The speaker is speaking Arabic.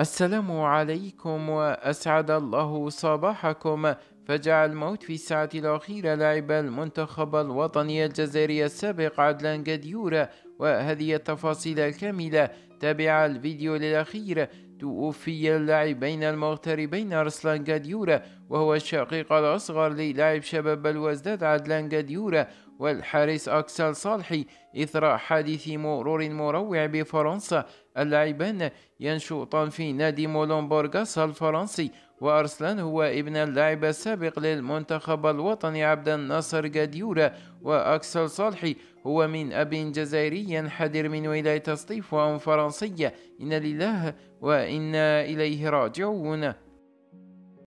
السلام عليكم وأسعد الله صباحكم. فجع الموت في الساعة الأخيرة لاعب المنتخب الوطني الجزائري السابق عدلان قديورة وهذه التفاصيل الكاملة. تابع الفيديو الأخير توفي اللاعبين المغتربين أرسلان قديورة وهو الشقيق الأصغر للاعب شباب الوزداد عدلان قديورة والحارس أكسل صالحي إثر حادث مرور مروع بفرنسا. اللاعبان ينشطان في نادي مولونبورغاس الفرنسي وأرسلان هو ابن اللاعب السابق للمنتخب الوطني عبد الناصر قديورة وأكسل صالحي. هو من أب جزائري حذر من ولاية سطيف وأم فرنسية. إن لله وإنا إليه راجعون.